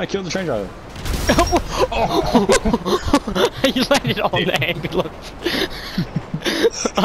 I killed the train driver. Oh! you landed on the ambulance.